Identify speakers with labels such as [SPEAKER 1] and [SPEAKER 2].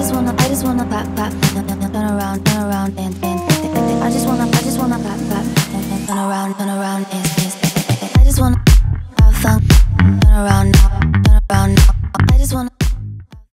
[SPEAKER 1] just wanna, I just wanna pop, pop, turn, turn, turn around, turn around, and, and, I just wanna, I just wanna pop, pop, turn, turn, turn around, turn around, and, and, and, I just wanna have fun, turn around, turn around, I just wanna.